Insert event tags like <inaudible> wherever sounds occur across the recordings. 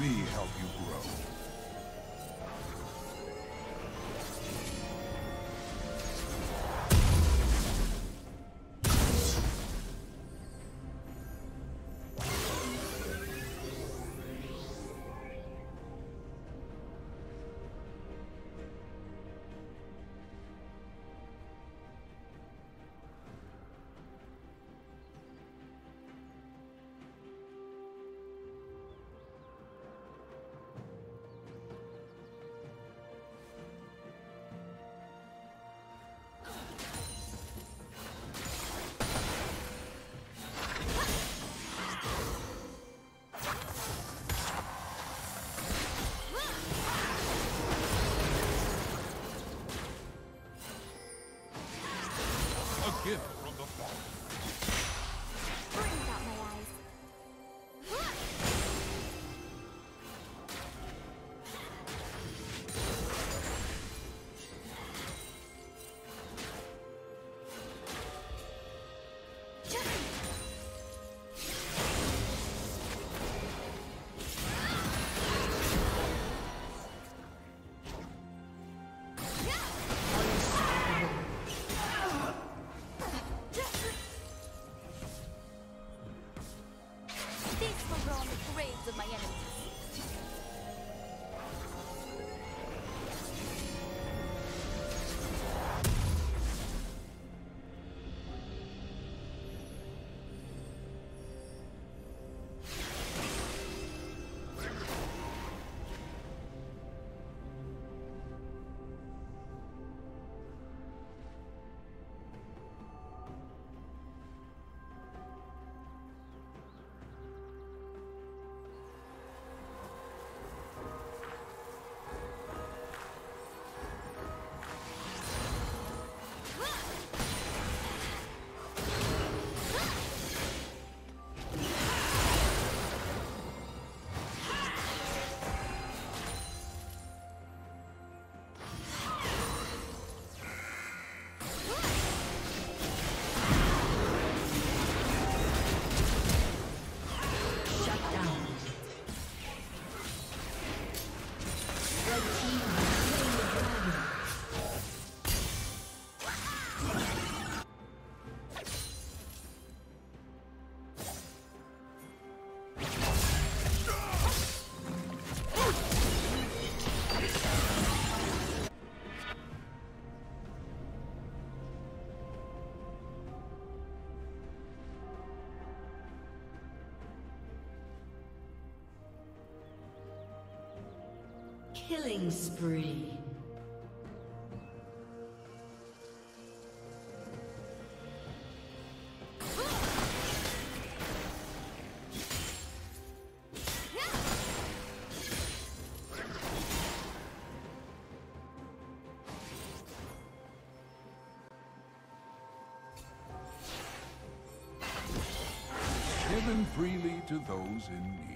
Me help you grow. Killing spree. given freely to those in need.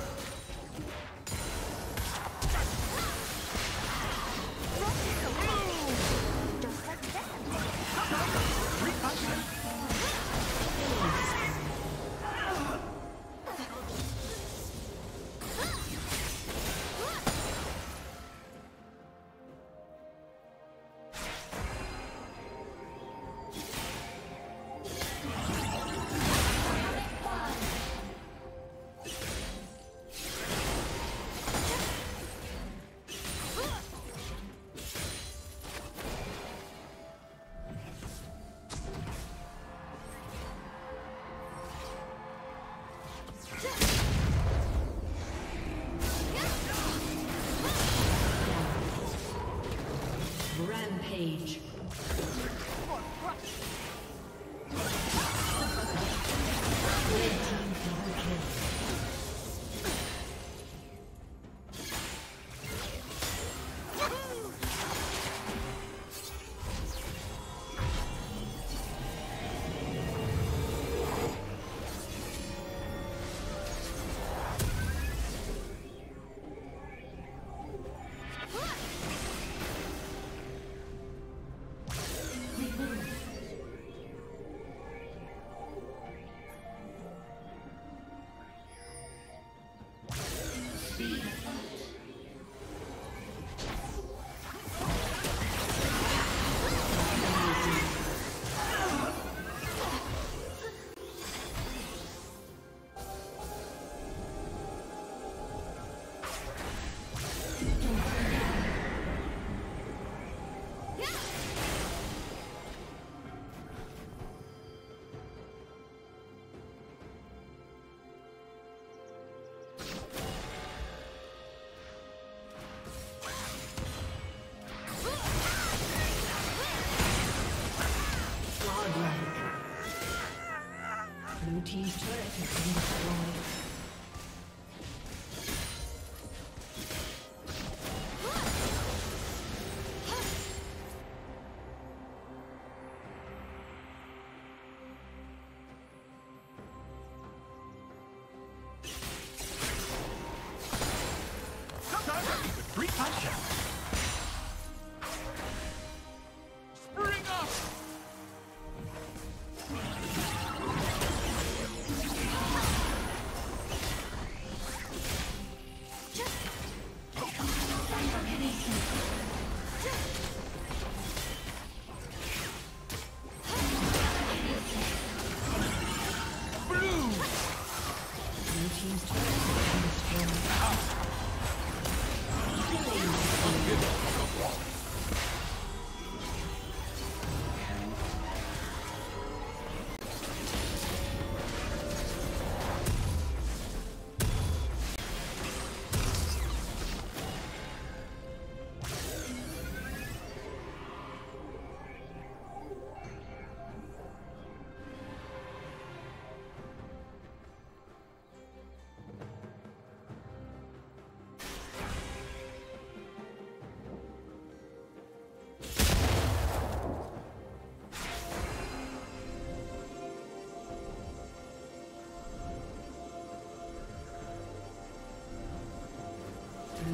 page.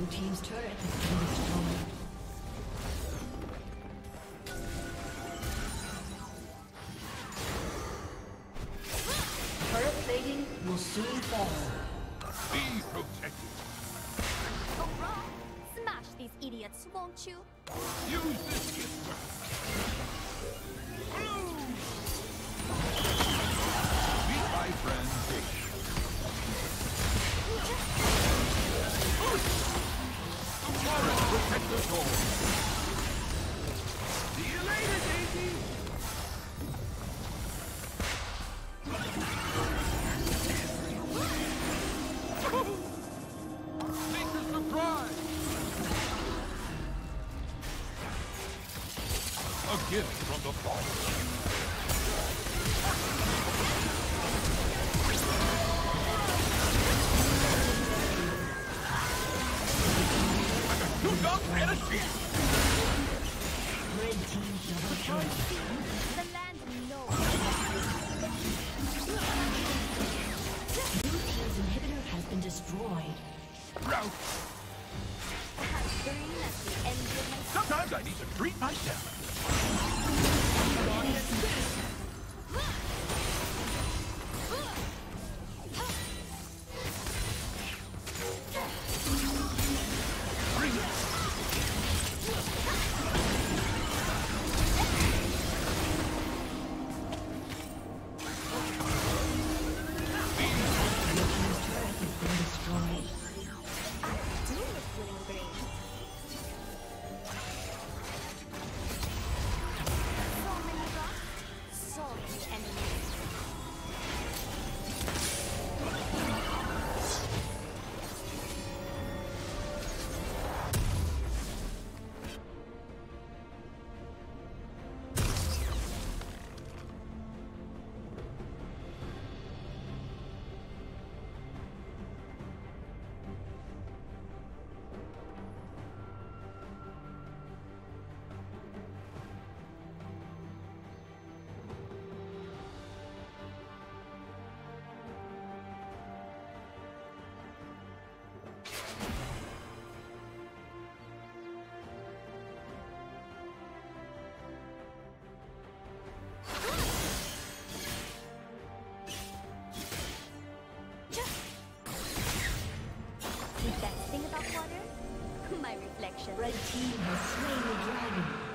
Blue Team's turret has been destroyed. Turret plating will soon fall. Be protected. Hurrah! Smash these idiots, won't you? Use this gift. Blue the Father. Two guns and a shield. The best thing about water? <laughs> My reflection. Red team has slain the dragon.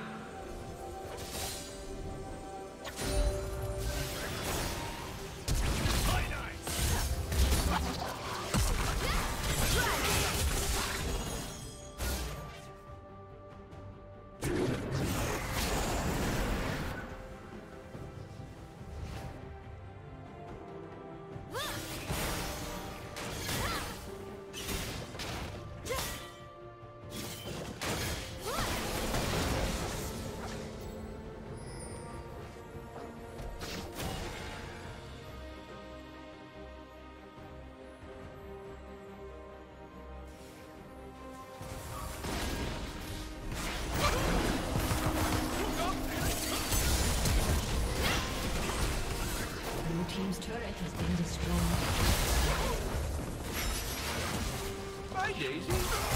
Daisy.